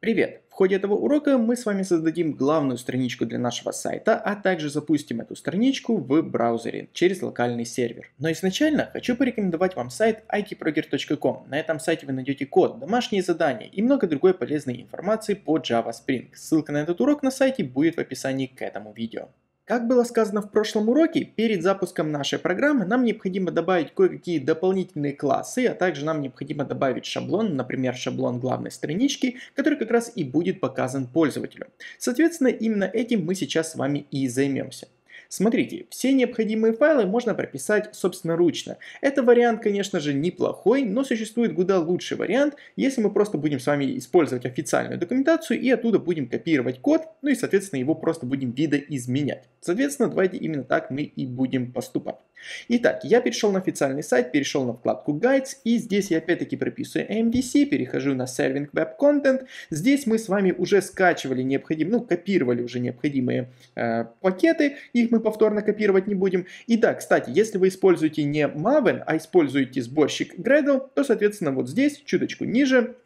Привет! В ходе этого урока мы с вами создадим главную страничку для нашего сайта, а также запустим эту страничку в браузере через локальный сервер. Но изначально хочу порекомендовать вам сайт itproger.com. На этом сайте вы найдете код, домашние задания и много другой полезной информации по Java Spring. Ссылка на этот урок на сайте будет в описании к этому видео. Как было сказано в прошлом уроке, перед запуском нашей программы нам необходимо добавить кое-какие дополнительные классы, а также нам необходимо добавить шаблон, например, шаблон главной странички, который как раз и будет показан пользователю. Соответственно, именно этим мы сейчас с вами и займемся. Смотрите, все необходимые файлы можно прописать собственноручно. Это вариант, конечно же, неплохой, но существует куда лучший вариант, если мы просто будем с вами использовать официальную документацию и оттуда будем копировать код, ну и, соответственно, его просто будем видоизменять. Соответственно, давайте именно так мы и будем поступать. Итак, я перешел на официальный сайт, перешел на вкладку Guides, и здесь я опять-таки прописываю MVC, перехожу на Serving Web Content. Здесь мы с вами уже скачивали необходимые, ну, копировали уже необходимые э, пакеты, их мы мы повторно копировать не будем. И да, кстати, если вы используете не Maven, а используете сборщик Gradle, то, соответственно, вот здесь, чуточку ниже,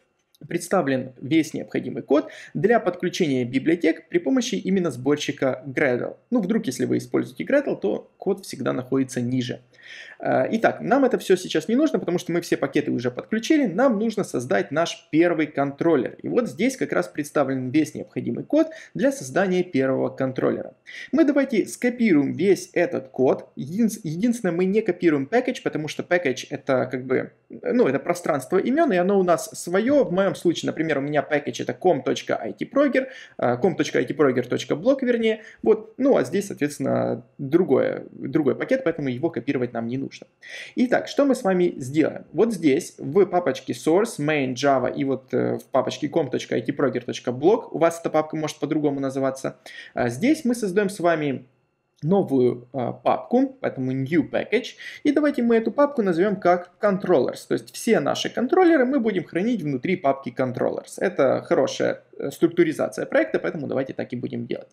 представлен весь необходимый код для подключения библиотек при помощи именно сборщика Gradle. Ну, вдруг, если вы используете Gradle, то код всегда находится ниже. Э, итак, нам это все сейчас не нужно, потому что мы все пакеты уже подключили. Нам нужно создать наш первый контроллер. И вот здесь как раз представлен весь необходимый код для создания первого контроллера. Мы давайте скопируем весь этот код. Единственное, мы не копируем package, потому что package это как бы, ну, это пространство имен, и оно у нас свое. В моем случае, например, у меня package это com.itproger, э, com.itproger.blog, вернее. Вот, ну, а здесь, соответственно, другое, другой пакет, поэтому его копировать нам не нужно. Итак, что мы с вами сделаем? Вот здесь в папочке source, main, java и вот э, в папочке com.itproger.blog, у вас эта папка может по-другому называться, а здесь мы создаем с вами новую э, папку, поэтому new package, и давайте мы эту папку назовем как controllers, то есть все наши контроллеры мы будем хранить внутри папки controllers. Это хорошая структуризация проекта, поэтому давайте так и будем делать.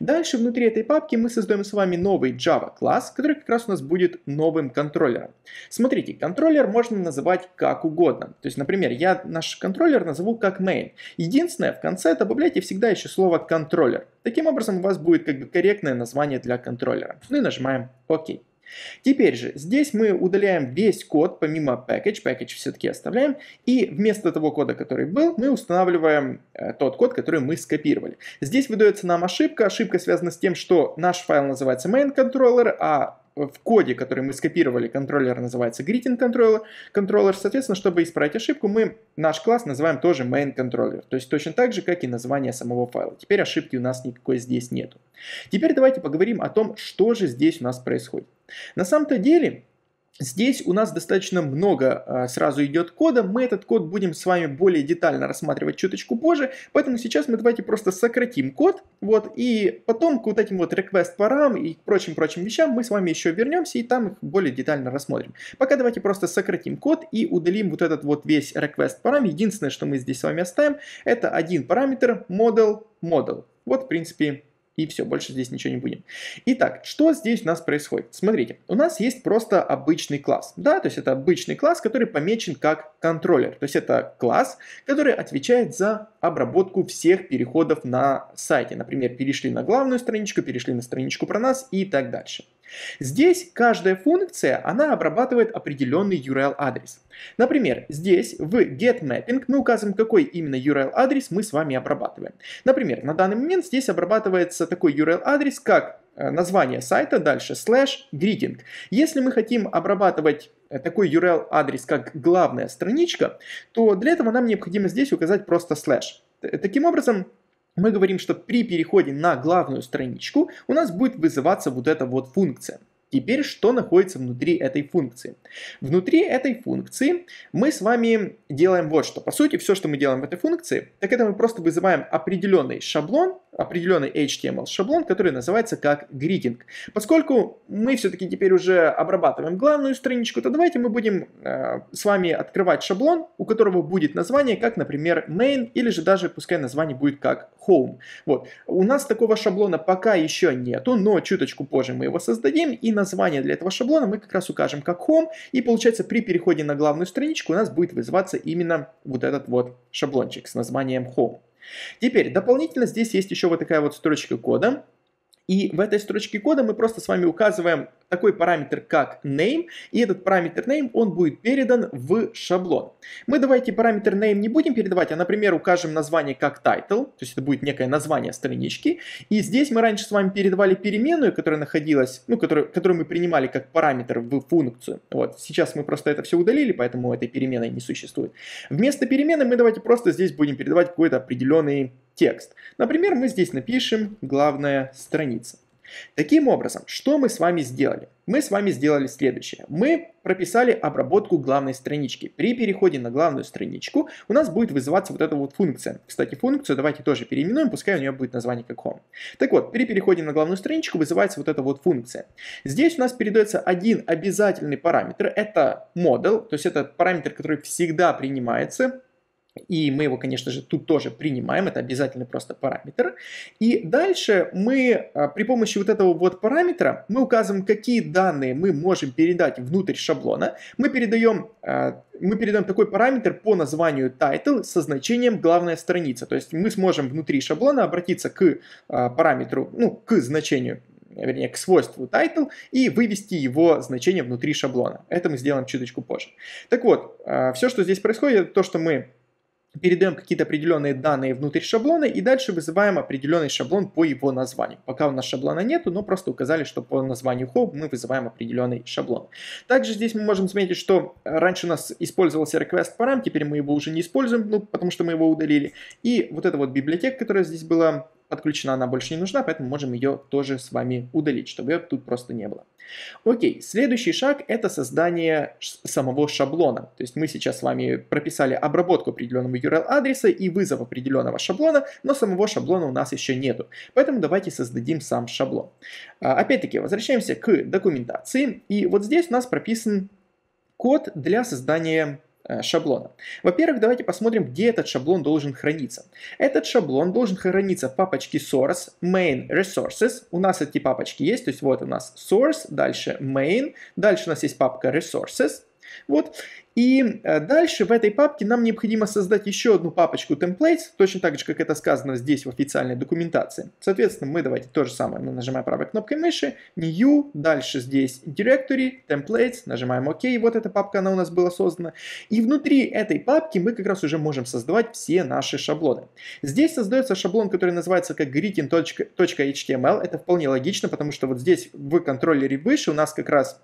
Дальше внутри этой папки мы создаем с вами новый Java класс, который как раз у нас будет новым контроллером. Смотрите, контроллер можно называть как угодно. То есть, например, я наш контроллер назову как main. Единственное, в конце добавляйте всегда еще слово контроллер. Таким образом у вас будет как бы корректное название для контроллера. Ну и нажимаем ОК. Теперь же, здесь мы удаляем весь код, помимо package, package все-таки оставляем, и вместо того кода, который был, мы устанавливаем э, тот код, который мы скопировали. Здесь выдается нам ошибка, ошибка связана с тем, что наш файл называется main controller, а в коде, который мы скопировали, контроллер называется greeting controller, controller. Соответственно, чтобы исправить ошибку, мы наш класс называем тоже main controller. То есть точно так же, как и название самого файла. Теперь ошибки у нас никакой здесь нету. Теперь давайте поговорим о том, что же здесь у нас происходит. На самом-то деле, Здесь у нас достаточно много а, сразу идет кода, мы этот код будем с вами более детально рассматривать чуточку позже, поэтому сейчас мы давайте просто сократим код, вот, и потом к вот этим вот request парам и прочим-прочим вещам мы с вами еще вернемся и там их более детально рассмотрим. Пока давайте просто сократим код и удалим вот этот вот весь request парам, единственное, что мы здесь с вами оставим, это один параметр model model. Вот, в принципе, и все, больше здесь ничего не будем. Итак, что здесь у нас происходит? Смотрите, у нас есть просто обычный класс. Да, то есть это обычный класс, который помечен как контроллер. То есть это класс, который отвечает за обработку всех переходов на сайте. Например, перешли на главную страничку, перешли на страничку про нас и так дальше. Здесь каждая функция, она обрабатывает определенный URL-адрес. Например, здесь в getMapping мы указываем, какой именно URL-адрес мы с вами обрабатываем. Например, на данный момент здесь обрабатывается такой URL-адрес, как э, название сайта, дальше slash greeting. Если мы хотим обрабатывать э, такой URL-адрес, как главная страничка, то для этого нам необходимо здесь указать просто slash. Таким образом, мы говорим, что при переходе на главную страничку у нас будет вызываться вот эта вот функция. Теперь что находится внутри этой функции? Внутри этой функции мы с вами делаем вот что. По сути, все, что мы делаем в этой функции, так это мы просто вызываем определенный шаблон, определенный HTML шаблон, который называется как greeting. Поскольку мы все-таки теперь уже обрабатываем главную страничку, то давайте мы будем э, с вами открывать шаблон, у которого будет название как, например, main, или же даже пускай название будет как home. Вот. У нас такого шаблона пока еще нету, но чуточку позже мы его создадим, и название для этого шаблона мы как раз укажем как home, и получается при переходе на главную страничку у нас будет вызываться именно вот этот вот шаблончик с названием home. Теперь, дополнительно здесь есть еще вот такая вот строчка кода, и в этой строчке кода мы просто с вами указываем такой параметр, как name, и этот параметр name, он будет передан в шаблон. Мы давайте параметр name не будем передавать, а, например, укажем название как title, то есть это будет некое название странички, и здесь мы раньше с вами передавали переменную, которая находилась, ну, которую, которую мы принимали как параметр в функцию. Вот, сейчас мы просто это все удалили, поэтому этой переменной не существует. Вместо перемены мы давайте просто здесь будем передавать какой-то определенный текст. Например, мы здесь напишем «главная страница». Таким образом, что мы с вами сделали? Мы с вами сделали следующее. Мы прописали обработку главной странички. При переходе на главную страничку у нас будет вызываться вот эта вот функция. Кстати, функцию давайте тоже переименуем, пускай у нее будет название как home. Так вот, при переходе на главную страничку вызывается вот эта вот функция. Здесь у нас передается один обязательный параметр, это model, то есть это параметр, который всегда принимается и мы его, конечно же, тут тоже принимаем, это обязательный просто параметр. И дальше мы а, при помощи вот этого вот параметра, мы указываем, какие данные мы можем передать внутрь шаблона. Мы передаем, а, мы передаем такой параметр по названию title со значением главная страница. То есть мы сможем внутри шаблона обратиться к а, параметру, ну, к значению вернее, к свойству title и вывести его значение внутри шаблона. Это мы сделаем чуточку позже. Так вот, все, что здесь происходит, то, что мы передаем какие-то определенные данные внутрь шаблона и дальше вызываем определенный шаблон по его названию. Пока у нас шаблона нету, но просто указали, что по названию home мы вызываем определенный шаблон. Также здесь мы можем заметить, что раньше у нас использовался request парам, теперь мы его уже не используем, ну, потому что мы его удалили. И вот эта вот библиотека, которая здесь была подключена, она больше не нужна, поэтому можем ее тоже с вами удалить, чтобы ее тут просто не было. Окей, следующий шаг это создание самого шаблона. То есть мы сейчас с вами прописали обработку определенного URL адреса и вызов определенного шаблона, но самого шаблона у нас еще нету. Поэтому давайте создадим сам шаблон. А, опять-таки возвращаемся к документации. И вот здесь у нас прописан код для создания шаблона. Во-первых, давайте посмотрим, где этот шаблон должен храниться. Этот шаблон должен храниться в папочке source, main, resources. У нас эти папочки есть, то есть вот у нас source, дальше main, дальше у нас есть папка resources. Вот. И э, дальше в этой папке нам необходимо создать еще одну папочку templates, точно так же, как это сказано здесь в официальной документации. Соответственно, мы давайте то же самое, мы нажимаем правой кнопкой мыши, new, дальше здесь directory, templates, нажимаем ОК, вот эта папка, она у нас была создана. И внутри этой папки мы как раз уже можем создавать все наши шаблоны. Здесь создается шаблон, который называется как greeting.html, это вполне логично, потому что вот здесь в контроллере выше у нас как раз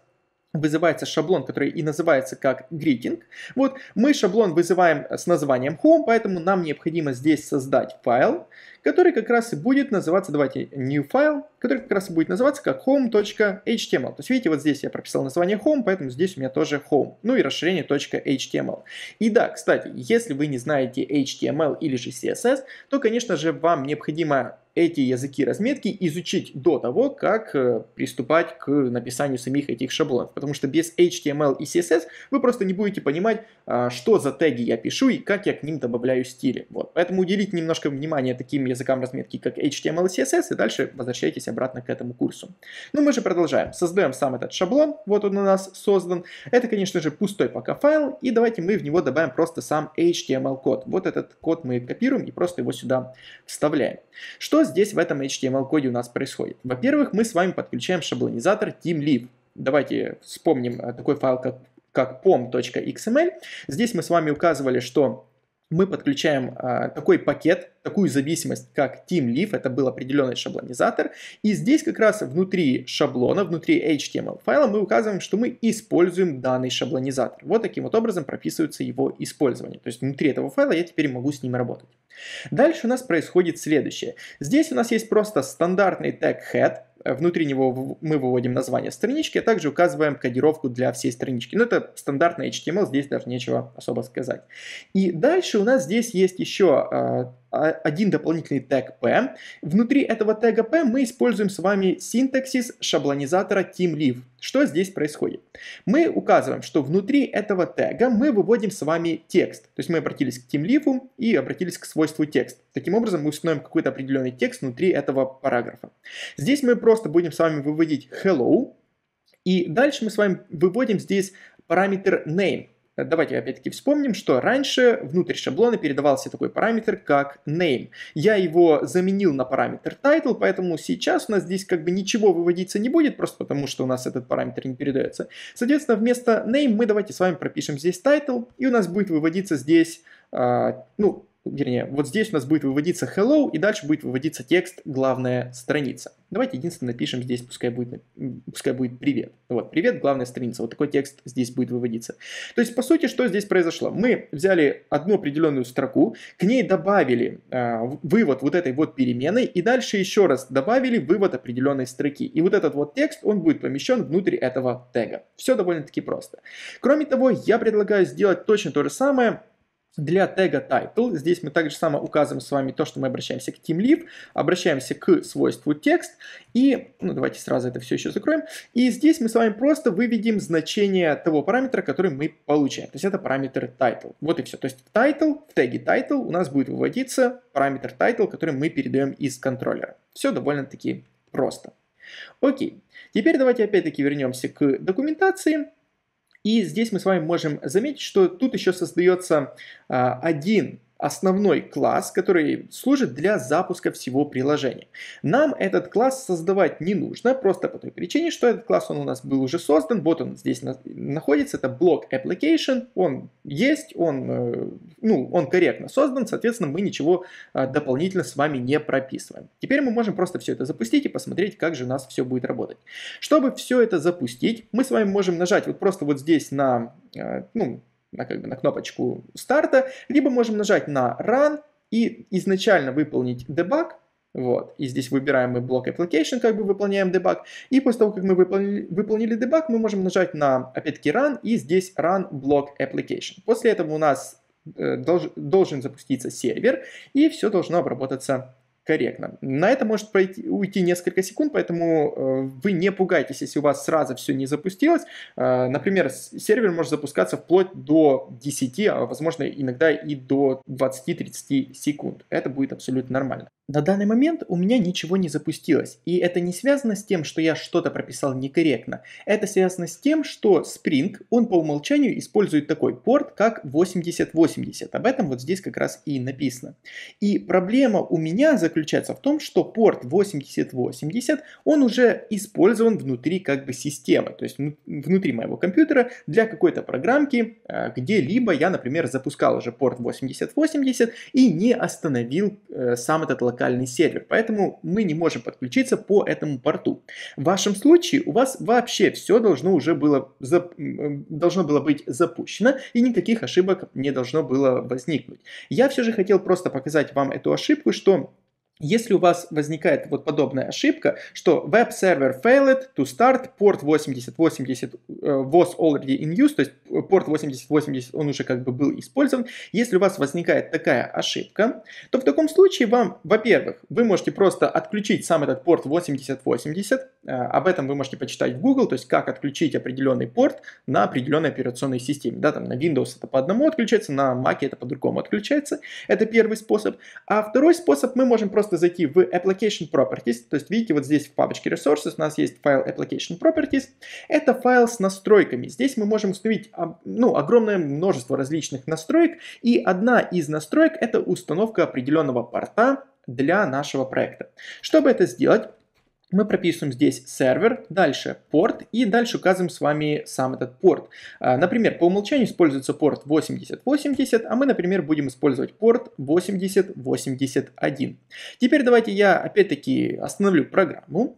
вызывается шаблон, который и называется как greeting. Вот мы шаблон вызываем с названием home, поэтому нам необходимо здесь создать файл, который как раз и будет называться, давайте, new file, который как раз и будет называться как home.html. То есть, видите, вот здесь я прописал название home, поэтому здесь у меня тоже home. Ну и расширение .html. И да, кстати, если вы не знаете HTML или же CSS, то, конечно же, вам необходимо эти языки разметки изучить до того, как э, приступать к написанию самих этих шаблонов. Потому что без HTML и CSS вы просто не будете понимать, а, что за теги я пишу и как я к ним добавляю стили. Вот. Поэтому уделите немножко внимания таким языкам разметки, как HTML и CSS, и дальше возвращайтесь обратно к этому курсу. Ну, мы же продолжаем. Создаем сам этот шаблон, вот он у нас создан. Это, конечно же, пустой пока файл, и давайте мы в него добавим просто сам HTML-код. Вот этот код мы копируем и просто его сюда вставляем. Что здесь в этом HTML-коде у нас происходит? Во-первых, мы с вами подключаем шаблонизатор TeamLeaf. Давайте вспомним э, такой файл, как, как pom.xml. Здесь мы с вами указывали, что мы подключаем а, такой пакет, такую зависимость, как TeamLeaf, это был определенный шаблонизатор, и здесь как раз внутри шаблона, внутри HTML файла мы указываем, что мы используем данный шаблонизатор. Вот таким вот образом прописывается его использование. То есть внутри этого файла я теперь могу с ним работать. Дальше у нас происходит следующее. Здесь у нас есть просто стандартный тег head, Внутри него мы выводим название странички, а также указываем кодировку для всей странички. Но ну, это стандартный HTML, здесь даже нечего особо сказать. И дальше у нас здесь есть еще а, один дополнительный тег p. Внутри этого тега p мы используем с вами синтаксис шаблонизатора TeamLeaf. Что здесь происходит? Мы указываем, что внутри этого тега мы выводим с вами текст. То есть мы обратились к TeamLeaf и обратились к свойству текст. Таким образом мы установим какой-то определенный текст внутри этого параграфа. Здесь мы просто будем с вами выводить hello. И дальше мы с вами выводим здесь параметр name. Давайте опять-таки вспомним, что раньше внутрь шаблона передавался такой параметр, как name. Я его заменил на параметр title, поэтому сейчас у нас здесь как бы ничего выводиться не будет, просто потому что у нас этот параметр не передается. Соответственно, вместо name мы давайте с вами пропишем здесь title, и у нас будет выводиться здесь, а, ну, вернее, вот здесь у нас будет выводиться hello, и дальше будет выводиться текст главная страница. Давайте единственное напишем здесь, пускай будет, пускай будет привет. Вот, привет, главная страница. Вот такой текст здесь будет выводиться. То есть, по сути, что здесь произошло? Мы взяли одну определенную строку, к ней добавили э, вывод вот этой вот переменной, и дальше еще раз добавили вывод определенной строки. И вот этот вот текст, он будет помещен внутрь этого тега. Все довольно-таки просто. Кроме того, я предлагаю сделать точно то же самое для тега title здесь мы также само указываем с вами то, что мы обращаемся к TeamLeaf, обращаемся к свойству текст и, ну давайте сразу это все еще закроем. И здесь мы с вами просто выведем значение того параметра, который мы получаем. То есть это параметр title. Вот и все. То есть в title, в теге title у нас будет выводиться параметр title, который мы передаем из контроллера. Все довольно-таки просто. Окей. Теперь давайте опять-таки вернемся к документации. И здесь мы с вами можем заметить, что тут еще создается а, один основной класс, который служит для запуска всего приложения. Нам этот класс создавать не нужно, просто по той причине, что этот класс он у нас был уже создан, вот он здесь на, находится, это блок application, он есть, он, э, ну, он корректно создан, соответственно, мы ничего э, дополнительно с вами не прописываем. Теперь мы можем просто все это запустить и посмотреть, как же у нас все будет работать. Чтобы все это запустить, мы с вами можем нажать вот просто вот здесь на, э, ну, на, как бы, на кнопочку старта, либо можем нажать на Run и изначально выполнить дебаг, вот, и здесь выбираем мы блок application, как бы выполняем дебаг, и после того, как мы выполнили, выполнили дебаг, мы можем нажать на, опять-таки, Run, и здесь Run блок application. После этого у нас э, долж, должен запуститься сервер, и все должно обработаться корректно. На это может пройти, уйти несколько секунд, поэтому э, вы не пугайтесь, если у вас сразу все не запустилось. Э, например, сервер может запускаться вплоть до 10, а возможно иногда и до 20-30 секунд. Это будет абсолютно нормально. На данный момент у меня ничего не запустилось, и это не связано с тем, что я что-то прописал некорректно. Это связано с тем, что Spring, он по умолчанию использует такой порт, как 8080. Об этом вот здесь как раз и написано. И проблема у меня заключается в том, что порт 8080, он уже использован внутри как бы системы, то есть внутри моего компьютера для какой-то программки, э, где-либо я, например, запускал уже порт 8080 и не остановил э, сам этот локальный локальный сервер, поэтому мы не можем подключиться по этому порту. В вашем случае у вас вообще все должно уже было, должно было быть запущено и никаких ошибок не должно было возникнуть. Я все же хотел просто показать вам эту ошибку, что если у вас возникает вот подобная ошибка, что web server failed to start, port 8080 was already in use, то есть порт 8080 он уже как бы был использован. Если у вас возникает такая ошибка, то в таком случае вам, во-первых, вы можете просто отключить сам этот порт 8080, э, об этом вы можете почитать в Google, то есть как отключить определенный порт на определенной операционной системе. Да, там на Windows это по одному отключается, на Mac это по-другому отключается. Это первый способ. А второй способ мы можем просто зайти в Application Properties, то есть видите, вот здесь в папочке Resources у нас есть файл Application Properties. Это файл с настройками. Здесь мы можем установить ну, огромное множество различных настроек, и одна из настроек это установка определенного порта для нашего проекта. Чтобы это сделать, мы прописываем здесь сервер, дальше порт и дальше указываем с вами сам этот порт. А, например, по умолчанию используется порт 8080, а мы, например, будем использовать порт 8081. Теперь давайте я опять-таки остановлю программу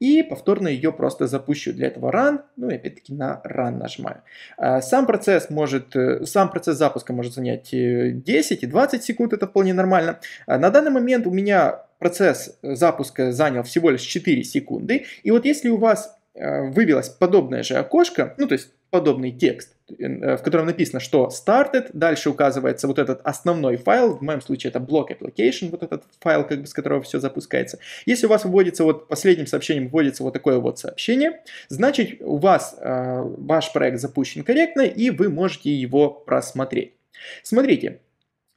и повторно ее просто запущу. Для этого run, ну и опять-таки на run нажимаю. А, сам процесс может, э, сам процесс запуска может занять 10 э, и 20 секунд, это вполне нормально. А, на данный момент у меня процесс запуска занял всего лишь 4 секунды. И вот если у вас э, вывелось подобное же окошко, ну то есть подобный текст, э, в котором написано, что started, дальше указывается вот этот основной файл, в моем случае это блок application, вот этот файл, как бы с которого все запускается. Если у вас вводится вот последним сообщением вводится вот такое вот сообщение, значит у вас э, ваш проект запущен корректно и вы можете его просмотреть. Смотрите,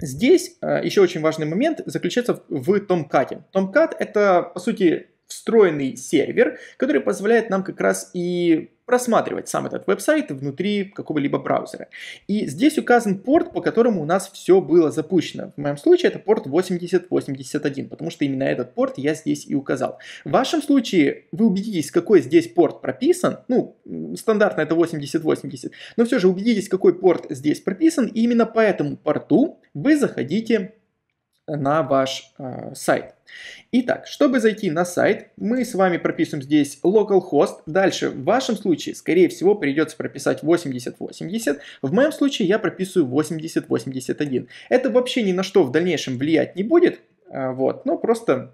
Здесь э, еще очень важный момент заключается в Tomcat. Tomcat это, по сути, встроенный сервер, который позволяет нам как раз и просматривать сам этот веб-сайт внутри какого-либо браузера. И здесь указан порт, по которому у нас все было запущено. В моем случае это порт 8081, потому что именно этот порт я здесь и указал. В вашем случае вы убедитесь, какой здесь порт прописан. Ну, стандартно это 8080, но все же убедитесь, какой порт здесь прописан. И именно по этому порту вы заходите на ваш э, сайт. Итак, чтобы зайти на сайт, мы с вами прописываем здесь localhost. Дальше, в вашем случае, скорее всего, придется прописать 8080. В моем случае я прописываю 8081. Это вообще ни на что в дальнейшем влиять не будет, э, вот, но просто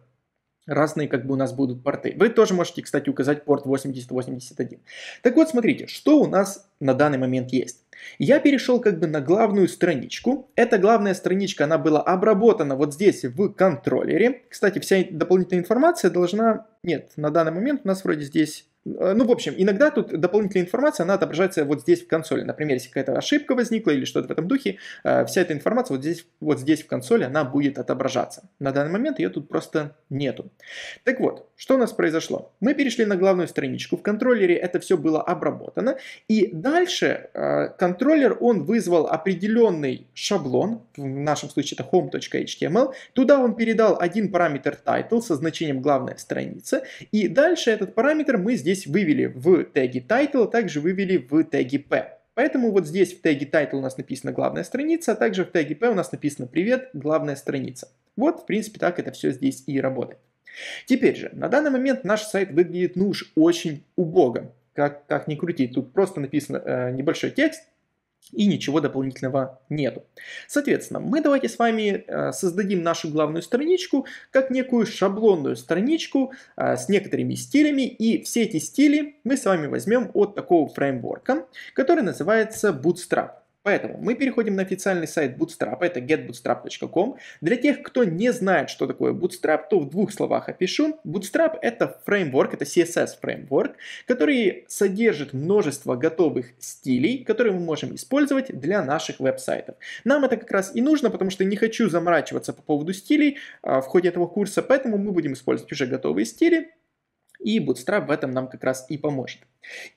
разные как бы у нас будут порты. Вы тоже можете, кстати, указать порт 8081. Так вот, смотрите, что у нас на данный момент есть. Я перешел как бы на главную страничку. Эта главная страничка, она была обработана вот здесь в контроллере. Кстати, вся дополнительная информация должна... Нет, на данный момент у нас вроде здесь ну, в общем, иногда тут дополнительная информация, она отображается вот здесь в консоли. Например, если какая-то ошибка возникла или что-то в этом духе, э, вся эта информация вот здесь, вот здесь в консоли, она будет отображаться. На данный момент ее тут просто нету. Так вот, что у нас произошло? Мы перешли на главную страничку, в контроллере это все было обработано, и дальше э, контроллер, он вызвал определенный шаблон, в нашем случае это home.html, туда он передал один параметр title со значением главная страница, и дальше этот параметр мы здесь здесь вывели в теге title, а также вывели в теге p. Поэтому вот здесь в теге title у нас написана главная страница, а также в теге p у нас написано привет, главная страница. Вот, в принципе, так это все здесь и работает. Теперь же, на данный момент наш сайт выглядит, ну уж очень убого. Как, как ни крути, тут просто написано э, небольшой текст, и ничего дополнительного нету. Соответственно, мы давайте с вами э, создадим нашу главную страничку как некую шаблонную страничку э, с некоторыми стилями, и все эти стили мы с вами возьмем от такого фреймворка, который называется Bootstrap. Поэтому мы переходим на официальный сайт Bootstrap, это getbootstrap.com. Для тех, кто не знает, что такое Bootstrap, то в двух словах опишу. Bootstrap это фреймворк, это CSS фреймворк, который содержит множество готовых стилей, которые мы можем использовать для наших веб-сайтов. Нам это как раз и нужно, потому что не хочу заморачиваться по поводу стилей а, в ходе этого курса, поэтому мы будем использовать уже готовые стили, и Bootstrap в этом нам как раз и поможет.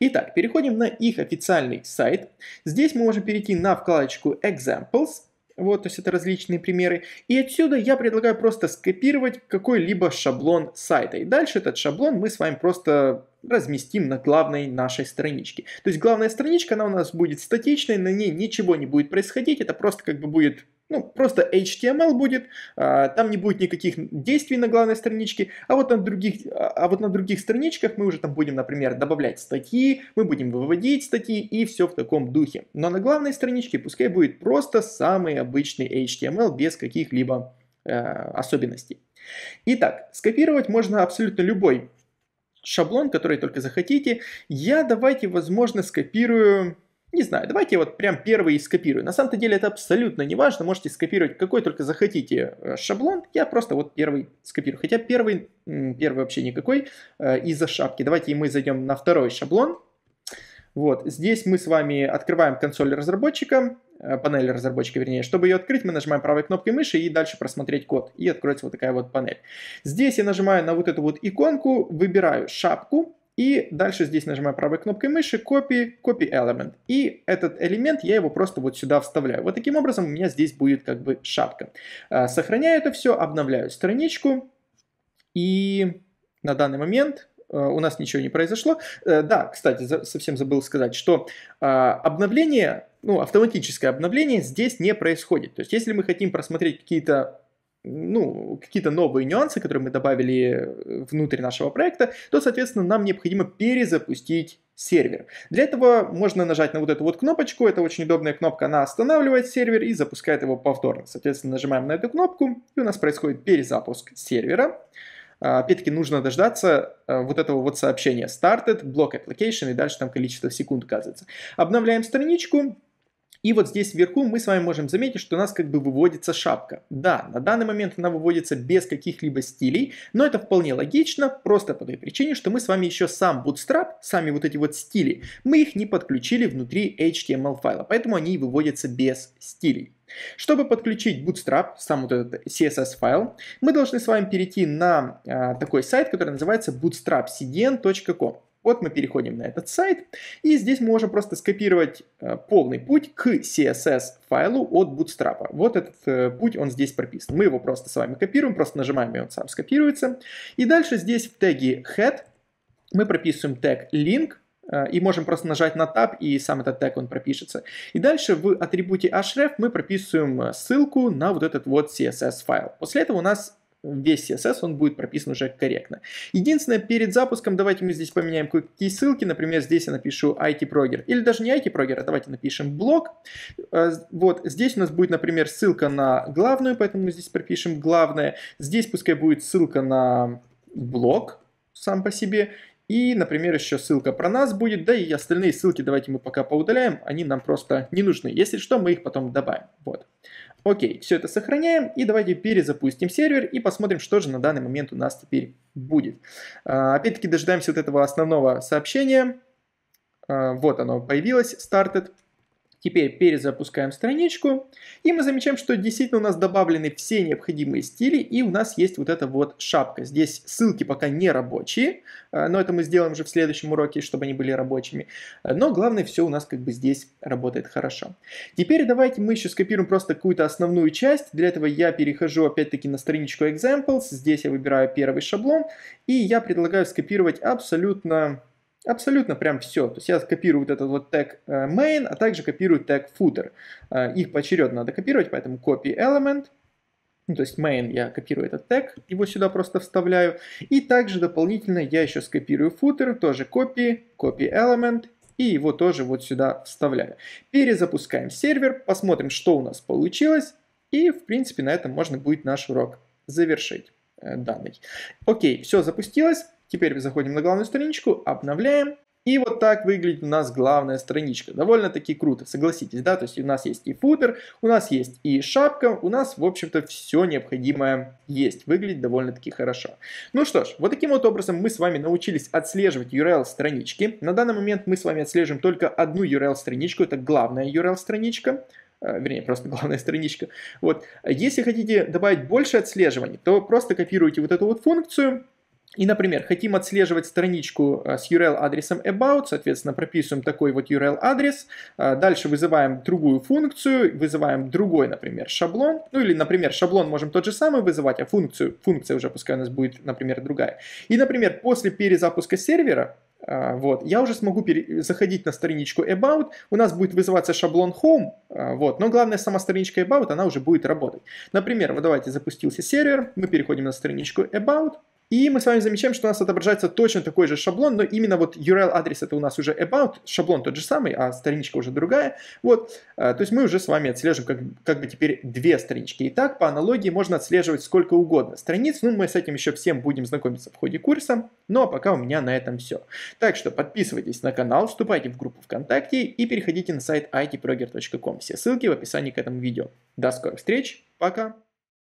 Итак, переходим на их официальный сайт. Здесь мы можем перейти на вкладочку Examples. Вот, то есть это различные примеры. И отсюда я предлагаю просто скопировать какой-либо шаблон сайта. И дальше этот шаблон мы с вами просто разместим на главной нашей страничке. То есть главная страничка, она у нас будет статичной, на ней ничего не будет происходить. Это просто как бы будет ну, просто HTML будет, а, там не будет никаких действий на главной страничке, а вот на других, а, а вот на других страничках мы уже там будем, например, добавлять статьи, мы будем выводить статьи и все в таком духе. Но на главной страничке пускай будет просто самый обычный HTML без каких-либо э, особенностей. Итак, скопировать можно абсолютно любой шаблон, который только захотите. Я давайте, возможно, скопирую не знаю, давайте вот прям первый скопирую. На самом-то деле это абсолютно не важно, можете скопировать какой только захотите э, шаблон, я просто вот первый скопирую. Хотя первый, первый вообще никакой э, из-за шапки. Давайте мы зайдем на второй шаблон. Вот, здесь мы с вами открываем консоль разработчика, э, панель разработчика, вернее. Чтобы ее открыть, мы нажимаем правой кнопкой мыши и дальше просмотреть код. И откроется вот такая вот панель. Здесь я нажимаю на вот эту вот иконку, выбираю шапку, и дальше здесь нажимаю правой кнопкой мыши Copy, Copy Element. И этот элемент я его просто вот сюда вставляю. Вот таким образом у меня здесь будет как бы шапка. А, сохраняю это все, обновляю страничку. И на данный момент э, у нас ничего не произошло. Э, да, кстати, совсем забыл сказать, что а, обновление, ну, автоматическое обновление здесь не происходит. То есть, если мы хотим просмотреть какие-то ну, какие-то новые нюансы, которые мы добавили внутрь нашего проекта, то, соответственно, нам необходимо перезапустить сервер. Для этого можно нажать на вот эту вот кнопочку, это очень удобная кнопка, она останавливает сервер и запускает его повторно. Соответственно, нажимаем на эту кнопку, и у нас происходит перезапуск сервера. А, опять-таки нужно дождаться а, вот этого вот сообщения started, block application, и дальше там количество секунд указывается. Обновляем страничку, и вот здесь вверху мы с вами можем заметить, что у нас как бы выводится шапка. Да, на данный момент она выводится без каких-либо стилей, но это вполне логично, просто по той причине, что мы с вами еще сам Bootstrap, сами вот эти вот стили, мы их не подключили внутри HTML файла, поэтому они выводятся без стилей. Чтобы подключить Bootstrap, сам вот этот CSS файл, мы должны с вами перейти на э, такой сайт, который называется bootstrapcdn.com. Вот мы переходим на этот сайт, и здесь мы можем просто скопировать э, полный путь к CSS файлу от Bootstrap. Вот этот э, путь, он здесь прописан. Мы его просто с вами копируем, просто нажимаем, и он сам скопируется. И дальше здесь в теге head мы прописываем тег link, э, и можем просто нажать на Tab, и сам этот тег он пропишется. И дальше в атрибуте href мы прописываем э, ссылку на вот этот вот CSS файл. После этого у нас весь CSS, он будет прописан уже корректно. Единственное, перед запуском давайте мы здесь поменяем какие ссылки. Например, здесь я напишу IT-прогер. Или даже не IT-прогер, а давайте напишем блог. Э, вот, здесь у нас будет, например, ссылка на главную, поэтому мы здесь пропишем главное. Здесь пускай будет ссылка на блог сам по себе. И, например, еще ссылка про нас будет, да и остальные ссылки давайте мы пока поудаляем, они нам просто не нужны. Если что, мы их потом добавим. Вот. Окей, все это сохраняем и давайте перезапустим сервер и посмотрим, что же на данный момент у нас теперь будет. А, опять-таки дожидаемся вот этого основного сообщения. А, вот оно появилось, started. Теперь перезапускаем страничку, и мы замечаем, что действительно у нас добавлены все необходимые стили, и у нас есть вот эта вот шапка. Здесь ссылки пока не рабочие, э, но это мы сделаем уже в следующем уроке, чтобы они были рабочими. Но главное, все у нас как бы здесь работает хорошо. Теперь давайте мы еще скопируем просто какую-то основную часть. Для этого я перехожу опять-таки на страничку Examples, здесь я выбираю первый шаблон, и я предлагаю скопировать абсолютно Абсолютно прям все. То есть я копирую вот этот вот тег э, main, а также копирую тег footer. Э, их поочередно надо копировать, поэтому copy element. Ну, то есть main я копирую этот тег, его сюда просто вставляю. И также дополнительно я еще скопирую footer, тоже copy, copy element. И его тоже вот сюда вставляю. Перезапускаем сервер, посмотрим, что у нас получилось. И, в принципе, на этом можно будет наш урок завершить э, данный. Окей, все запустилось. Теперь заходим на главную страничку, обновляем. И вот так выглядит у нас главная страничка. Довольно-таки круто, согласитесь, да? То есть у нас есть и футер, у нас есть и шапка, у нас, в общем-то, все необходимое есть. Выглядит довольно-таки хорошо. Ну что ж, вот таким вот образом мы с вами научились отслеживать URL странички. На данный момент мы с вами отслеживаем только одну URL страничку, это главная URL страничка э, вернее, просто главная страничка. Вот. Если хотите добавить больше отслеживаний, то просто копируйте вот эту вот функцию, и, например, хотим отслеживать страничку э, с URL-адресом about, соответственно, прописываем такой вот URL-адрес, э, дальше вызываем другую функцию, вызываем другой, например, шаблон, ну или, например, шаблон можем тот же самый вызывать, а функцию, функция уже пускай у нас будет, например, другая. И, например, после перезапуска сервера, э, вот, я уже смогу заходить на страничку About, у нас будет вызываться шаблон Home, вот, но главное, сама страничка About, она уже будет работать. Например, вот давайте запустился сервер, мы переходим на страничку About, и мы с вами замечаем, что у нас отображается точно такой же шаблон, но именно вот URL-адрес это у нас уже about, шаблон тот же самый, а страничка уже другая. Вот, э, то есть мы уже с вами отслеживаем как, как бы теперь две странички. И так, по аналогии, можно отслеживать сколько угодно страниц. Ну, мы с этим еще всем будем знакомиться в ходе курса. Ну, а пока у меня на этом все. Так что подписывайтесь на канал, вступайте в группу ВКонтакте и переходите на сайт itproger.com. Все ссылки в описании к этому видео. До скорых встреч, пока!